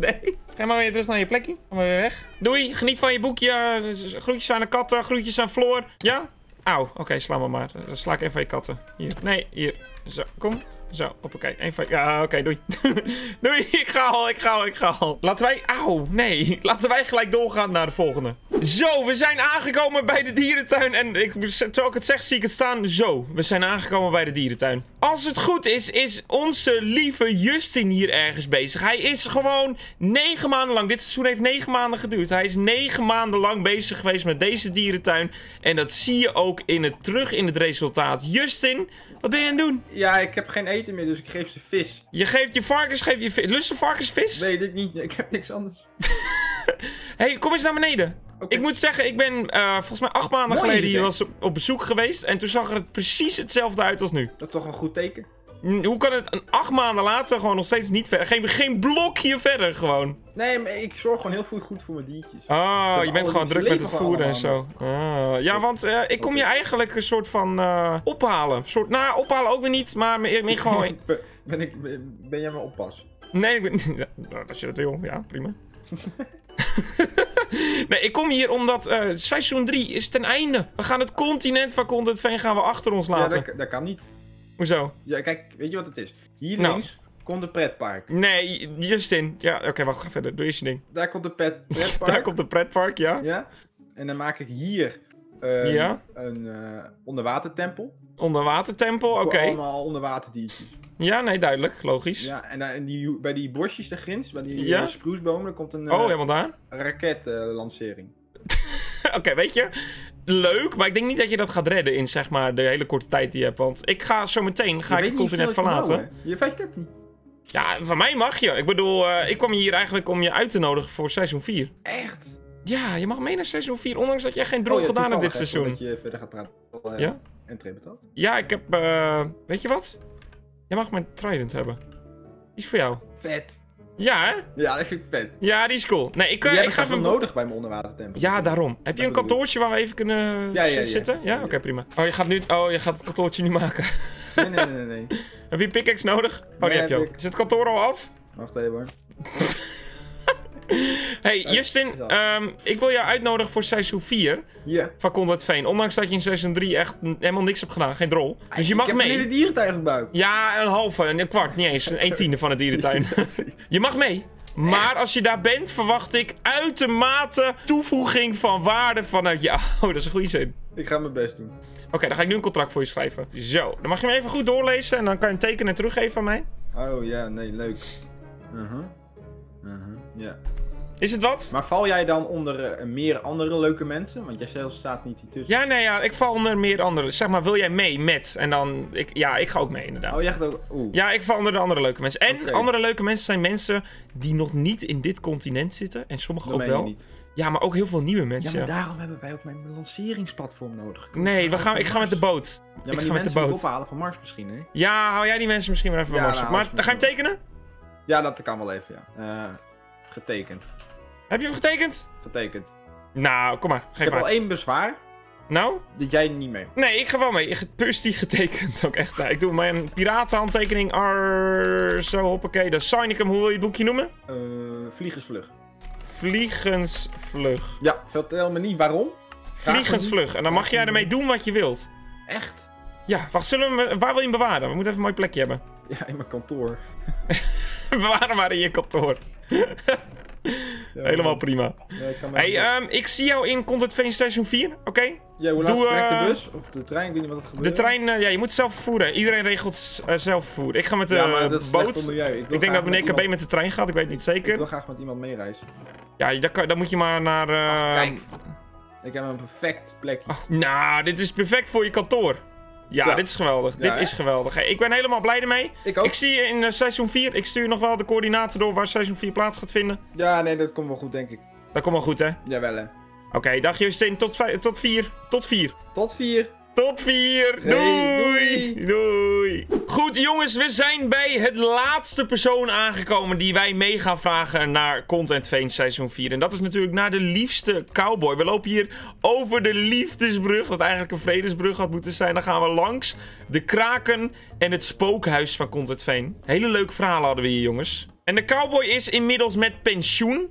Nee. Ga maar weer terug naar je plekje. Ga maar weer weg. Doei, geniet van je boekje. Groetjes aan de katten, groetjes aan Floor. Ja? Auw, oké, sla me maar. Dan sla ik even van je katten. Hier. Nee, hier. Zo, kom. Zo, oké. Eén van Ja, oké, doei. (laughs) doei, ik ga al, ik ga al, ik ga al. Laten wij... Auw, nee. Laten wij gelijk doorgaan naar de volgende. Zo, we zijn aangekomen bij de dierentuin. En ik, terwijl ik het zeg, zie ik het staan. Zo, we zijn aangekomen bij de dierentuin. Als het goed is, is onze lieve Justin hier ergens bezig. Hij is gewoon negen maanden lang... Dit seizoen heeft negen maanden geduurd. Hij is negen maanden lang bezig geweest met deze dierentuin. En dat zie je ook in het, terug in het resultaat. Justin, wat ben je aan het doen? Ja, ik heb geen eten meer, dus ik geef ze vis. Je geeft je varkens, geef je vis. Lusten varkens vis? Weet ik niet, ik heb niks anders. (laughs) hey, kom eens naar beneden. Ik moet zeggen, ik ben eh, volgens mij acht maanden Mooi geleden hier was op, op bezoek geweest. En toen zag er het precies hetzelfde uit als nu. Dat is toch een goed teken? Hoe kan het een acht maanden later gewoon nog steeds niet verder? Geen, geen blokje verder gewoon. Nee, maar ik zorg gewoon heel goed voor mijn diertjes. Oh, je bent gewoon druk met het voeren en zo. Ah, ja, want eh, ik kom je eigenlijk een soort van eh, ophalen. Soort, nou, ophalen ook weer niet, maar meer, meer gewoon... (laughs) ben, ik, ben, jij mijn oppas? Nee, ik ben... (laughs) Ja, nou, als je dat wil, ja, prima. (laughs) nee, ik kom hier omdat eh, seizoen 3 is ten einde. We gaan het continent van Content Veen gaan we achter ons Ja, laten. dat, dat kan niet. Hoezo? Ja, kijk, weet je wat het is? Hier Nou. links komt een pretpark. Nee, Justin. Ja, oké, wacht, ga verder. Doe eens je ding. Daar komt pret, (laughs) pretpark. Daar komt een pretpark, ja. Ja. En dan maak ik hier ehm, Ja. een eh, onderwatertempel. Onderwatertempel, oké. Voor allemaal onderwaterdiertjes. Ja, nee, duidelijk. Logisch. Ja, en, en die, bij die bosjes daar ginds, bij die Ja. dan komt een Oh, eh, helemaal daar? raketlancering. (laughs) Oké, weet je, leuk, maar ik denk niet dat je dat gaat redden in zeg maar de hele korte tijd die je hebt. Want ik ga zo meteen ga ik het continent verlaten. Je weet het niet. Ja, van mij mag je. Ik bedoel, eh, ik kwam hier eigenlijk om je uit te nodigen voor seizoen 4. Echt? Ja, je mag mee naar seizoen 4, ondanks dat jij geen Oh ja, gedaan hebt dit hè, seizoen. voordat je verder gaat praten. Uh, Ja? Entree betaald. Ja, ik heb, eh, weet je wat? Jij mag mijn trident hebben. Die is voor jou. Vet. Ja, hè? Ja, dat vind ik vet. Ja, die is cool. Nee, ik, eh, heb ik ga even nodig bij mijn onderwatertempel. Ja, daarom. Heb je een kantoortje waar we even kunnen Ja, ja, ja. zitten? Ja? Ja, Oké, prima. Oh, je gaat nu... Oh, je gaat het kantoortje nu maken. (laughs) Nee, nee, nee, nee. (laughs) heb je een pickaxe nodig? Oh, die Nee, heb je ook. ik. Is het kantoor al af? Wacht even hoor. (laughs) Hey, Justin, ehm, ik wil jou uitnodigen voor seizoen 4 Ja. van Content Veen. Ondanks dat je in seizoen 3 echt helemaal niks hebt gedaan. Geen drol. Dus je mag ik heb een mee. hele dierentuin gebouwd. Ja, een halve, een kwart, niet eens. Een tiende van de dierentuin. (laughs) je mag mee. Maar als je daar bent, verwacht ik uitermate toevoeging van waarde vanuit jou. (laughs) Oh, dat is een goede zin. Ik ga mijn best doen. Oké, dan ga ik nu een contract voor je schrijven. Zo, dan mag je hem even goed doorlezen en dan kan je hem tekenen en teruggeven aan mij. Oh ja, nee, leuk. Uh-huh. Uh-huh. Ja. Is het wat? Maar val jij dan onder eh, meer andere leuke mensen? Want jij zelf staat niet hier tussen. Ja, nee, ja, ik val onder meer andere. Zeg maar, wil jij mee met? En dan, ik, ja, ik ga ook mee inderdaad. Oh, jij gaat ook... Oeh. Ja, ik val onder de andere leuke mensen. En andere leuke mensen zijn mensen die nog niet in dit continent zitten. En sommigen ook wel. niet. Ja, maar ook heel veel nieuwe Ja, mensen. maar Ja, daarom hebben wij ook mijn lanceringsplatform nodig. Nee, we gaan, ik ga met de boot. Ja, ik maar ga met de boot. ophalen van Mars misschien, hè? Ja, hou jij die mensen misschien maar even bij Ja, Mars op. nou, Maar ga je hem tekenen? Ja, dat kan wel even, ja. Eh, getekend. Heb je hem getekend? Getekend. Nou, kom maar. Ik Geef heb al één bezwaar. Nou? Dat jij niet mee. Nee, ik ga wel mee. Ik heb die getekend ook echt. Nou, ik doe mijn piratenhandtekening. Ar, zo, hoppakee. Dan sign ik hem. Hoe wil je het boekje noemen? Eh, vliegensvlug. Vliegensvlug. Ja, vertel me niet waarom. Vliegensvlug. En dan mag jij ermee doen wat je wilt. Echt? Ja, wacht, zullen we waar wil je hem bewaren? We moeten even een mooi plekje hebben. Ja, in mijn kantoor. (laughs) Bewaar hem maar in je kantoor. (laughs) Helemaal prima. Ja, ik Hey, ehm, ik zie jou in Content Veen Station 4, oké? ja, hoe laat doe, vertrekt eh, de bus? Of de trein? Ik weet niet wat er gebeurt. De trein, eh, ja, je moet zelf vervoeren. Iedereen regelt eh, zelf vervoer. Ik ga met de ja, maar dat is slecht boot. voor milieu. wil Ik denk dat meneer KB iemand- met de trein gaat, ik weet het niet Ik zeker. wil graag met iemand meereizen. Ja, dan, kan, dan moet je maar naar... eh, Kijk. Ik heb een perfect plekje. oh, nou, dit is perfect voor je kantoor. Ja, Ja. dit is geweldig. Ja, dit hè? is geweldig. Hey, ik ben helemaal blij ermee. Ik ook. Ik zie je in eh, seizoen 4. Ik stuur nog wel de coördinaten door waar seizoen 4 plaats gaat vinden. Ja, nee, dat komt wel goed, denk ik. Dat komt wel goed, hè? Jawel, hè. Oké, dag Justin. Tot, vij- tot vier. Tot vier. Tot vier. Tot vier. Hey, Doei. Doei. Jongens. We zijn bij het laatste persoon aangekomen die wij mee gaan vragen naar Content Vein seizoen 4. En dat is natuurlijk naar de liefste cowboy. We lopen hier over de liefdesbrug, wat eigenlijk een vredesbrug had moeten zijn. Dan gaan we langs de kraken en het spookhuis van Content Vein. Hele leuke verhalen hadden we hier, jongens. En de cowboy is inmiddels met pensioen.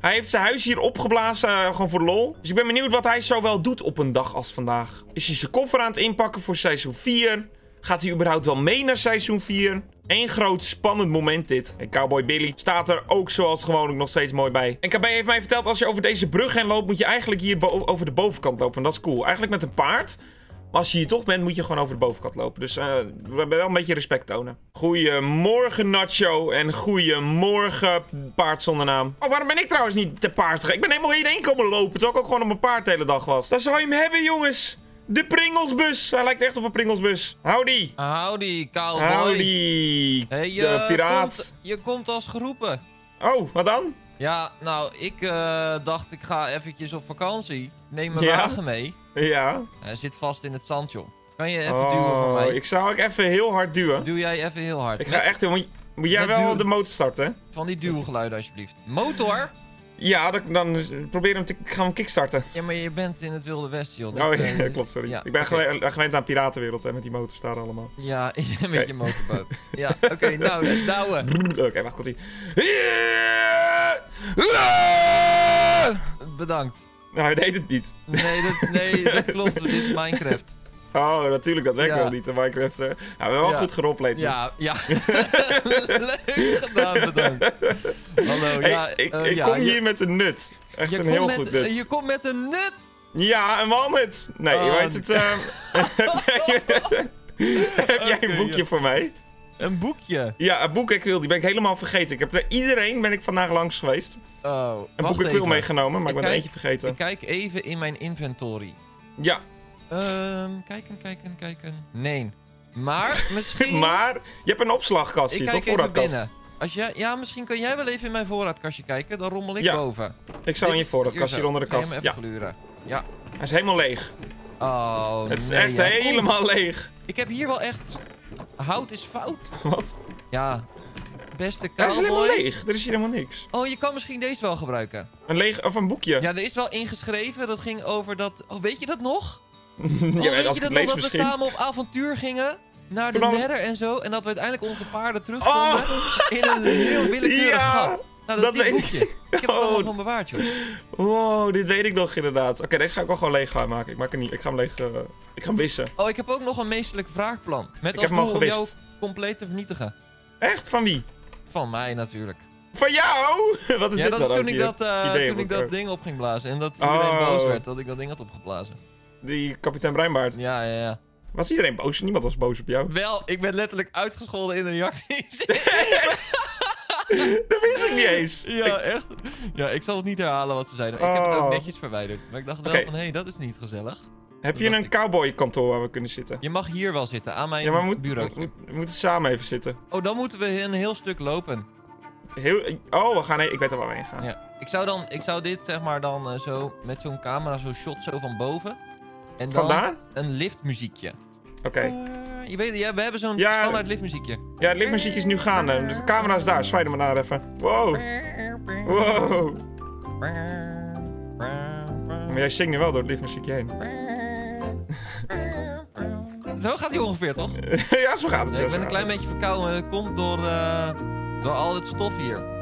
Hij heeft zijn huis hier opgeblazen, eh, gewoon voor lol. Dus ik ben benieuwd wat hij zo wel doet op een dag als vandaag. Is hij zijn koffer aan het inpakken voor seizoen 4? Gaat hij überhaupt wel mee naar seizoen 4? Eén groot spannend moment dit. En Cowboy Billy staat er ook zoals gewoonlijk nog steeds mooi bij. En KB heeft mij verteld, als je over deze brug heen loopt, moet je eigenlijk hier over de bovenkant lopen. En dat is cool. Eigenlijk met een paard. Maar als je hier toch bent, moet je gewoon over de bovenkant lopen. Dus eh, we hebben wel een beetje respect tonen. Goedemorgen, Nacho. En goedemorgen, paard zonder naam. Oh, waarom ben ik trouwens niet te paard? Ik ben helemaal hierheen komen lopen, terwijl ik ook gewoon op mijn paard de hele dag was. Dan zou je hem hebben, jongens. De Pringelsbus. Hij lijkt echt op een Pringelsbus. Howdy. Howdy, cowboy. Howdy. Hey, je, de piraat. Komt, je komt als geroepen. Oh, wat dan? Ja, nou, ik eh, dacht ik ga eventjes op vakantie. Neem mijn Ja? wagen mee. Ja. Hij zit vast in het zand, joh. Kan je even duwen voor Oh, mij? ik zou ook even heel hard duwen. Doe jij even heel hard. Ik ga echt... Moet, moet jij wel duwen. de motor starten? Van die duwgeluiden, alsjeblieft. Motor? Ja, dan, dan probeer hem te... Ik ga hem kickstarten. Ja, maar je bent in het Wilde Westen, joh. Dat, Oh eh, (laughs) ja, klopt, sorry. ja, ik ben gewend aan piratenwereld hè, met die motors daar allemaal. Ja, (laughs) met je motorboot. Ja, oké, (laughs) nou, douwen. Oké, wacht, komt ie. Bedankt. Nou, hij deed het niet. Nee, dat, nee, dat klopt. Dit is Minecraft. Oh, natuurlijk, dat werkt wel niet in Minecraft. Ja, we hebben wel goed geroleplayed. nu. Ja, ja. (laughs) Leuk gedaan, bedankt. Hallo, Hey, ja. ik eh, ik kom je- hier met een nut. Echt je een heel goed nut. Je komt met een nut. Ja, een walnut. Nee, Oh, hoe heet het? ehm, (laughs) heb jij een boekje voor mij? Een boekje. Ja, een boek ik wil. Die ben ik helemaal vergeten. Ik heb er iedereen ben ik vandaag langs geweest. Oh, Een boek ik wil meegenomen, maar ik, ben er eentje vergeten. Ik kijk even in mijn inventory. Ja, Ehm, kijken, kijken, kijken. Nee. Maar (laughs) misschien... maar je hebt een opslagkast ik hier, kijk toch? even Voorraadkast. binnen. Als jij, ja, misschien kan jij wel even in mijn voorraadkastje kijken. Dan rommel ik Ja, boven. Ik zal in je Dit- voorraadkast zo. hier onder de kast. Ja, gluren. Ja. hij is helemaal leeg. Oh, Het is nee, echt helemaal leeg. Ik heb hier wel echt... Hout is fout. (laughs) Wat? Ja. Beste Hij is helemaal cowboy. leeg. Er is hier helemaal niks. Oh, je kan misschien deze wel gebruiken. Een leeg, of een boekje. Ja, er is wel ingeschreven. Dat ging over dat... Oh, weet je dat nog? Ja, oh, weet als je ik dat het nog lees dat we samen op avontuur gingen? Naar de Nether en zo. En dat we uiteindelijk onze paarden terugvonden. In een heel willekeurig Oh! Ja, gat. Nou, dat, dat weet ik. boekje. Ik heb het Oh. allemaal gewoon bewaard, joh. Wow, dit weet ik nog inderdaad. Oké, deze ga ik wel gewoon leeg gaan maken. Ik maak hem niet. Ik ga hem leeg. eh, ik ga hem wissen. Oh, ik heb ook nog een meestelijk vraagplan. Met Ik als doel om jou compleet te vernietigen. Echt? Van wie? Van mij natuurlijk. Van jou? (laughs) Wat is ja, dit dat dan is toen ik dat, eh, toen ik dat ding op ging blazen. En dat iedereen Oh. boos werd dat ik dat ding had opgeblazen. Die kapitein Breinbaard. Ja, ja, ja. Was iedereen boos? Niemand was boos op jou. Wel, ik ben letterlijk uitgescholden in de reacties. (laughs) Dat wist ik niet eens. ja, echt. Ja, ik zal het niet herhalen wat ze zeiden. Ik heb het Oh. ook netjes verwijderd. Maar ik dacht wel van, hé, hey, dat is niet gezellig. Heb je een ik. cowboy kantoor waar we kunnen zitten? Je mag hier wel zitten, aan mijn Ja, maar moet- bureau. we, we moeten samen even zitten. Oh, dan moeten we een heel stuk lopen. Heel, oh, we gaan... Ik weet er waar we heen gaan. Ja. Ik zou, dan, ik zou dit zeg maar dan eh, zo met zo'n camera, zo shot zo van boven. En dan Vandaan? een liftmuziekje. Oké. Eh, je weet, ja, we hebben zo'n Ja. standaard liftmuziekje. Ja, het lichtmuziek is nu gaande. De camera is daar. Zwaai er maar naar even. Wow. Wow. Maar jij zingt nu wel door het lichtmuziekje heen. (laughs) Zo gaat hij ongeveer, toch? (laughs) ja, zo gaat het. Ik ben een klein beetje verkouden. Dat komt door, eh, door al dit stof hier.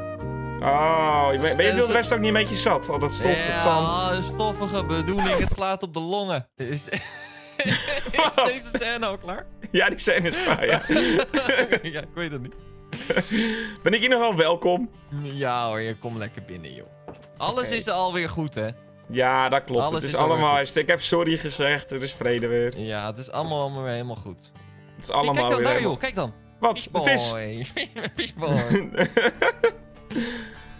Oh, je ben, ben je Wilde West ook niet een beetje zat? Al dat stof, dat zand. Ja, een stoffige bedoeling. Het slaat op de longen. Is, (laughs) deze scène al klaar? Ja, die scène is klaar, ja. (laughs) ja, ik weet het niet. Ben ik hier nog wel welkom? Ja hoor, je komt lekker binnen, joh. Alles is alweer goed, hè? Ja, dat klopt. Alles het is, is allemaal... Ik heb sorry gezegd, er is vrede weer. Ja, het is allemaal, weer helemaal goed. Het is Hey, allemaal kijk dan weer daar, helemaal- joh. Kijk dan. Wat? Een vis? (laughs) Fishboy.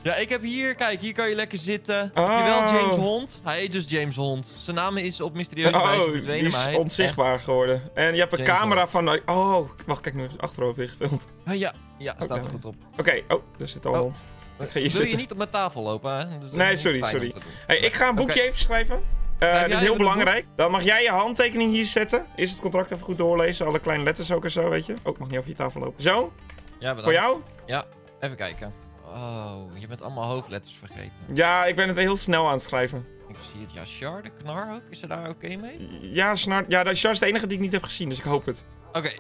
Ja, ik heb hier, kijk, hier kan je lekker zitten. Oh. Jawel, James Hond. Hij heet dus James Hond. Zijn naam is op mysterieuze wijze Oh, verdwenen, die maar is hij heet onzichtbaar geworden. En je hebt een James camera van... Oh, wacht, kijk nu eens achterover weer gefilmd. Ah, ja, ja, staat er goed op. Oké, oh, daar zit al een Oh. hond. Ik ga hier Wil je niet op mijn tafel lopen, hè? Dus Nee, is sorry, sorry. Hey, ik ga een boekje even schrijven. Eh, dat is heel belangrijk. Dan mag jij je handtekening hier zetten. Eerst het contract even goed doorlezen. Alle kleine letters ook en zo, weet je. Ook mag niet over je tafel lopen. Zo, Ja, bedankt. voor jou? Ja, even kijken. Oh, je bent allemaal hoofdletters vergeten. Ja, ik ben het heel snel aan het schrijven. Ik zie het. Ja, Char, de knar ook. Is ze daar oké mee? Ja, snart. Ja, dat is de enige die ik niet heb gezien, dus ik hoop het. Oké.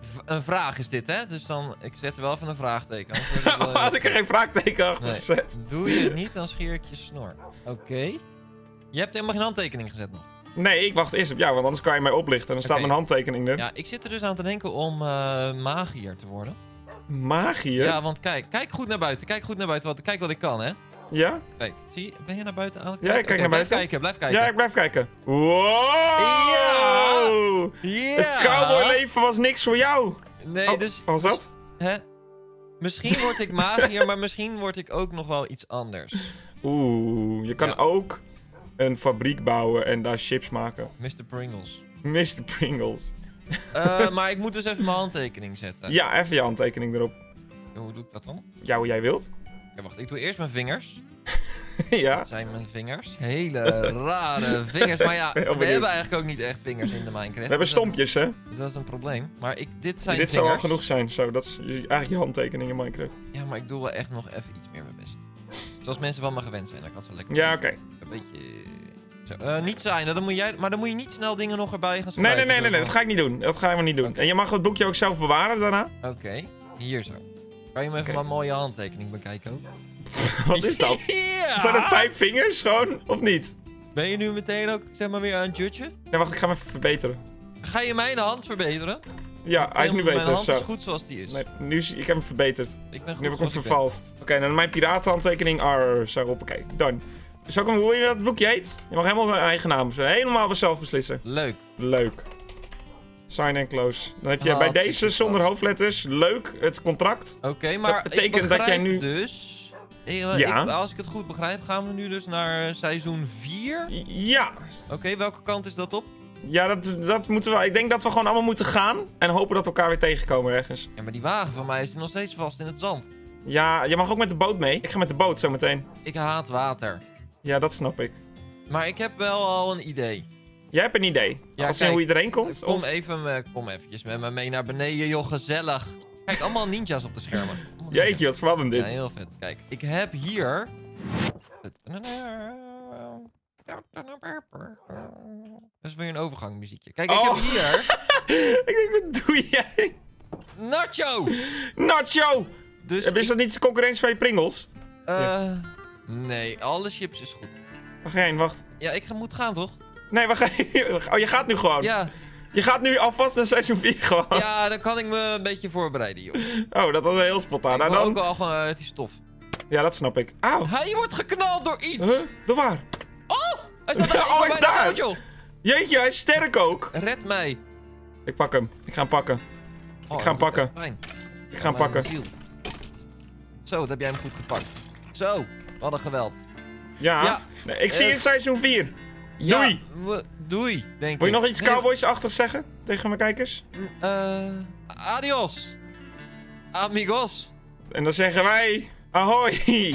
V- een vraag is dit, hè? Dus dan, ik zet er wel even een vraagteken. (laughs) Had ik er geen vraagteken achter Nee. gezet? Doe je het niet, dan scheer ik je snor. Oké. Je hebt helemaal geen handtekening gezet nog. Nee, ik wacht eerst op jou, want anders kan je mij oplichten. Dan staat mijn handtekening er. Ja, ik zit er dus aan te denken om eh, magier te worden. Magier? Ja, want kijk, kijk goed naar buiten. Kijk goed naar buiten. Wat, kijk wat ik kan, hè? Ja? Kijk, zie je, ben je naar buiten aan het Ja, ik kijken? kijk naar blijf buiten. kijken, blijf kijken. Ja, ik blijf kijken. Wow! Ja! Het cowboyleven was niks voor jou. Nee, Oh, dus... wat was dat? Hè? Misschien word ik magier, maar misschien word ik ook nog wel iets anders. Oeh, je kan Ja. ook een fabriek bouwen en daar chips maken. Mr. Pringles. Mr. Pringles. Eh, maar ik moet dus even mijn handtekening zetten. Ja, even je handtekening erop. Hoe doe ik dat dan? Ja, hoe jij wilt. Ja, wacht, ik doe eerst mijn vingers. (laughs) ja. Dat zijn mijn vingers. Hele rare (laughs) vingers. Maar ja, we hebben eigenlijk ook niet echt vingers in de Minecraft. We hebben Dus stompjes, hè? Dus dat is een probleem. Maar ik, dit zijn Dit zou al genoeg zijn. Zo, dat is eigenlijk je handtekening in Minecraft. Ja, maar ik doe wel echt nog even iets meer mijn best. Zoals mensen van me gewend zijn. Dat kan zo lekker. Ja, oké. Een beetje... Eh, niet zijn, dan moet jij, maar dan moet je niet snel dingen nog erbij gaan schrijven. nee, nee, nee, nee, dat ga ik niet doen. Dat gaan we niet doen. Oké. En je mag het boekje ook zelf bewaren daarna. Oké, hier zo. Kan je me even Oké. mijn mooie handtekening bekijken ook? (laughs) Wat is dat? ja! Zijn er vijf vingers gewoon? Of niet? Ben je nu meteen ook, zeg maar, weer aan het judgen? Nee, wacht, ik ga hem even verbeteren. Ga je mijn hand verbeteren? Ja, hij is nu Mijn beter. hand Zo. is goed zoals die is. Nee, nu is, ik heb hem verbeterd. Ik ben goed Nu heb ik hem vervalst. Oké, dan mijn piratenhandtekening. Arr, zo, hoppakee. Done. Ik hem, hoe je dat boekje heet? Je mag helemaal zijn eigen naam. Zo, helemaal zelf beslissen. Leuk. Leuk. Sign and close. Dan heb je Ah, bij deze zonder vast. hoofdletters leuk het contract. Oké, maar Dat betekent dat jij nu- dus... Ja. ik- als ik het goed begrijp, gaan we nu dus naar seizoen 4. Ja. Oké, welke kant is dat op? Ja, dat, dat moeten we. Ik denk dat we gewoon allemaal moeten gaan. En hopen dat we elkaar weer tegenkomen ergens. Ja, maar die wagen van mij is nog steeds vast in het zand. Ja, je mag ook met de boot mee. Ik ga met de boot zometeen. Ik haat water. Ja, dat snap ik. Maar ik heb wel al een idee. Jij hebt een idee. Ja, Als kijk, hoe je erheen komt? Kom, Of... even, eh, kom eventjes met me mee naar beneden, joh, gezellig. Kijk, allemaal ninjas op de schermen. Jeetje, wat spannend dit. Ja, heel vet. Kijk, ik heb hier... Dat is weer een overgangmuziekje. Kijk, ik Oh. heb hier... (laughs) ik denk, wat doe jij? Nacho! Nacho! Dus Is dat niet concurrentie van je Pringles? eh, nee, alle chips is goed. Waar ga je heen? Wacht. Ja, ik ga- moet gaan, toch? Nee, waar ga je? Oh, je gaat nu gewoon. Ja, Je gaat nu alvast naar seizoen 4 gewoon. ja, dan kan ik me een beetje voorbereiden, joh. Oh, dat was wel heel spontaan. ik Nou, dan... ook wel gewoon uit die stof. Ja, dat snap ik. Auw. Hij wordt geknald door iets! Huh? Door waar? Hij staat daar, (laughs) Oh, hij ik is daar. dood. Jeetje, hij is sterk ook. Red mij. Ik pak hem. Ik ga hem pakken. Oh, ga hem pakken. Ik ga hem pakken. ziel. Zo, dat heb jij hem goed gepakt. Zo, wat een geweld. Ja. Ja. Nee, ik zie je Eh, in seizoen 4. Ja, Doei. we- doei, denk Wil je ik. nog iets Nee, cowboys-achtigs zeggen tegen mijn kijkers? eh, adios. Amigos. En dan zeggen wij... Ahoy! (laughs)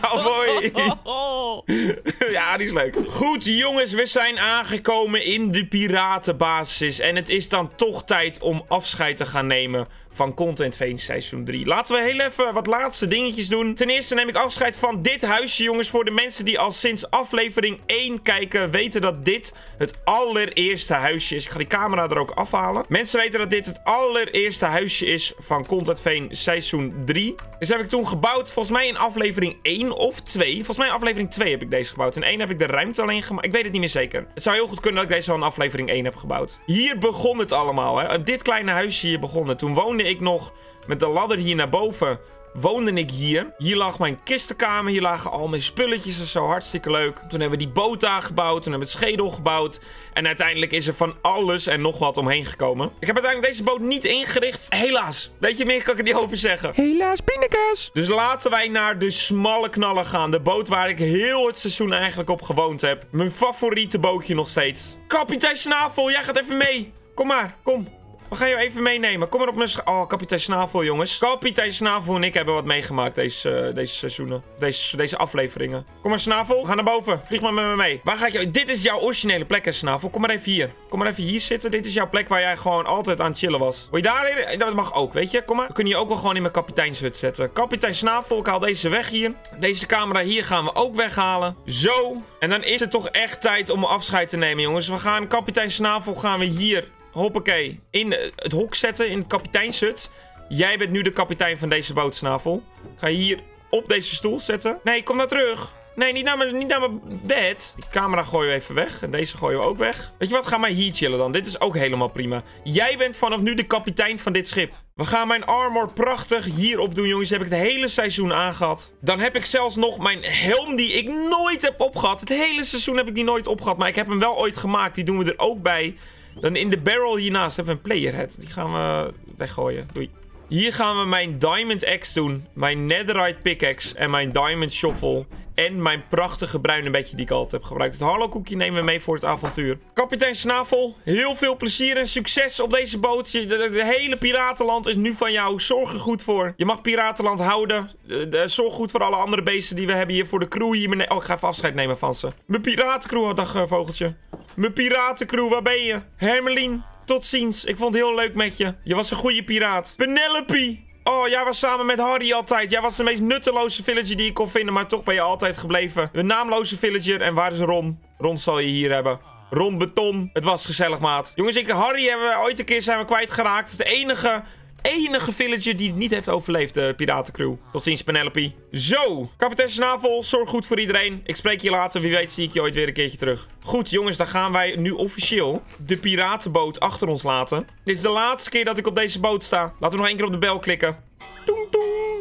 Cowboy! (laughs) ja, die is leuk. Goed, jongens, we zijn aangekomen in de piratenbasis. En het is dan toch tijd om afscheid te gaan nemen van Content Vein seizoen 3. Laten we heel even wat laatste dingetjes doen. Ten eerste neem ik afscheid van dit huisje, jongens. Voor de mensen die al sinds aflevering 1 kijken, weten dat dit het allereerste huisje is. Ik ga die camera er ook afhalen. Mensen weten dat dit het allereerste huisje is van Content Vein seizoen 3. Dus heb ik toen gebouwd, volgens mij in aflevering 1 of 2. Volgens mij in aflevering 2 heb ik deze gebouwd. In 1 heb ik de ruimte alleen gemaakt. Ik weet het niet meer zeker. Het zou heel goed kunnen dat ik deze al in aflevering 1 heb gebouwd. Hier begon het allemaal, hè. Dit kleine huisje hier begon het. Toen woonde ik nog met de ladder hier naar boven woonde ik hier. Hier lag mijn kistenkamer, hier lagen al mijn spulletjes en zo, hartstikke leuk. Toen hebben we die boot aangebouwd, toen hebben we het schedel gebouwd. En uiteindelijk is er van alles en nog wat omheen gekomen. Ik heb uiteindelijk deze boot niet ingericht, helaas. Weet je, meer kan ik er niet over zeggen. Helaas, pindakaas. Dus laten wij naar de smalle knaller gaan. De boot waar ik heel het seizoen eigenlijk op gewoond heb. Mijn favoriete bootje nog steeds. Kapitein Snavel, jij gaat even mee. Kom maar, kom. We gaan je even meenemen. Kom maar op mijn... Oh, kapitein Snavel, jongens. Kapitein Snavel en ik hebben wat meegemaakt deze, eh, deze seizoenen. Deze, deze afleveringen. Kom maar, Snavel. Gaan naar boven. Vlieg maar met me mee. Waar ga je... Dit is jouw originele plek, hè, Snavel. Kom maar even hier. Kom maar even hier zitten. Dit is jouw plek waar jij gewoon altijd aan chillen was. Wil je daarin? Dat mag ook, weet je. Kom maar. We kunnen je ook wel gewoon in mijn kapiteinshut zetten. Kapitein Snavel, ik haal deze weg hier. Deze camera hier gaan we ook weghalen. Zo. En dan is het toch echt tijd om afscheid te nemen, jongens. We gaan kapitein Snavel gaan we hier, hoppakee, in eh, het hok zetten, in het kapiteinshut. Jij bent nu de kapitein van deze boot, Snavel. Ga je hier op deze stoel zetten. Nee, kom nou terug. Nee, niet naar, mijn, niet naar mijn bed. Die camera gooien we even weg. En deze gooien we ook weg. Weet je wat? Ga maar hier chillen dan. Dit is ook helemaal prima. Jij bent vanaf nu de kapitein van dit schip. We gaan mijn armor prachtig hierop doen, jongens. Heb ik het hele seizoen aangehad. Dan heb ik zelfs nog mijn helm die ik nooit heb opgehad. Het hele seizoen heb ik die nooit opgehad. Maar ik heb hem wel ooit gemaakt. Die doen we er ook bij. Dan in de barrel hiernaast hebben we een player head. Die gaan we weggooien. Doei. Hier gaan we mijn Diamond Axe doen. Mijn Netherite Pickaxe. En mijn Diamond Shovel. En mijn prachtige bruine bedje die ik altijd heb gebruikt. Het Harlow koekje nemen we mee voor het avontuur. Kapitein Snavel, heel veel plezier en succes op deze boot. De hele piratenland is nu van jou. Zorg er goed voor. Je mag piratenland houden. Eh, zorg goed voor alle andere beesten die we hebben hier voor de crew hier beneden. Oh, ik ga even afscheid nemen van ze. Mijn piratencrew, oh, dag eh, vogeltje. Mijn piratencrew, waar ben je? Hermelien, tot ziens. Ik vond het heel leuk met je. Je was een goede piraat. Penelope. Oh, jij was samen met Hardy altijd. Jij was de meest nutteloze villager die ik kon vinden, maar toch ben je altijd gebleven. Een naamloze villager. En waar is Ron? Ron zal je hier hebben. Ron Beton. Het was gezellig, maat. Jongens, ik en Harry hebben we ooit een keer zijn we kwijtgeraakt. Het is de enige, enige villager die het niet heeft overleefd, de piratencrew. Tot ziens, Penelope. Zo, kapitein Snavel, zorg goed voor iedereen. Ik spreek je later. Wie weet zie ik je ooit weer een keertje terug. Goed, jongens, dan gaan wij nu officieel de piratenboot achter ons laten. Dit is de laatste keer dat ik op deze boot sta. Laten we nog één keer op de bel klikken. Toeng.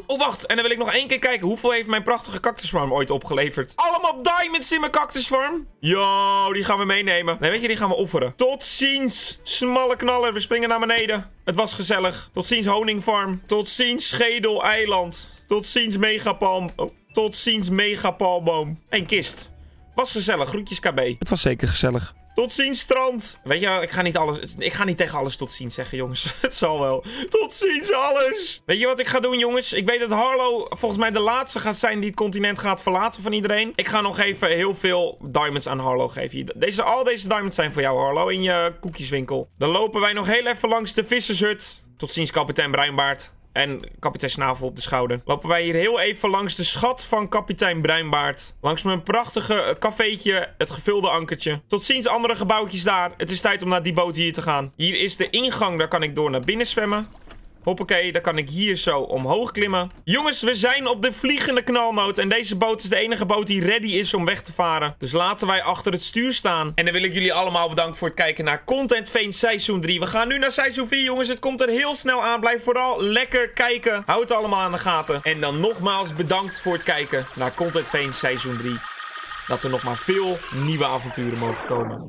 Oh, wacht. En dan wil ik nog één keer kijken. Hoeveel heeft mijn prachtige cactusfarm ooit opgeleverd? Allemaal diamonds in mijn cactusfarm? Yo, die gaan we meenemen. Nee, weet je, die gaan we offeren. Tot ziens, smalle knaller. We springen naar beneden. Het was gezellig. Tot ziens, honingfarm. Tot ziens, schedel, eiland. Tot ziens, megapalm. Oh. Tot ziens, megapalmboom. Eén kist. Was gezellig. Groetjes, KB. Het was zeker gezellig. Tot ziens, strand. Weet je, ik ga niet alles. Ik ga niet tegen alles tot ziens zeggen, jongens. (laughs) Het zal wel. Tot ziens, alles. Weet je wat ik ga doen, jongens? Ik weet dat Harlow volgens mij de laatste gaat zijn die het continent gaat verlaten van iedereen. Ik ga nog even heel veel diamonds aan Harlow geven. Deze, al deze diamonds zijn voor jou, Harlow, in je koekjeswinkel. Dan lopen wij nog heel even langs de vissershut. Tot ziens, kapitein Bruinbaard. En kapitein Snavel op de schouder. Lopen wij hier heel even langs de schat van kapitein Bruinbaard. Langs mijn prachtige eh, cafeetje, het gevulde ankertje. Tot ziens andere gebouwtjes daar. Het is tijd om naar die boot hier te gaan. Hier is de ingang, daar kan ik door naar binnen zwemmen. Hoppakee, dan kan ik hier zo omhoog klimmen. Jongens, we zijn op de vliegende knalnoot. En deze boot is de enige boot die ready is om weg te varen. Dus laten wij achter het stuur staan. En dan wil ik jullie allemaal bedanken voor het kijken naar Content Vein seizoen 3. We gaan nu naar seizoen 4, jongens. Het komt er heel snel aan. Blijf vooral lekker kijken. Houd het allemaal aan de gaten. En dan nogmaals bedankt voor het kijken naar Content Vein seizoen 3. Dat er nog maar veel nieuwe avonturen mogen komen.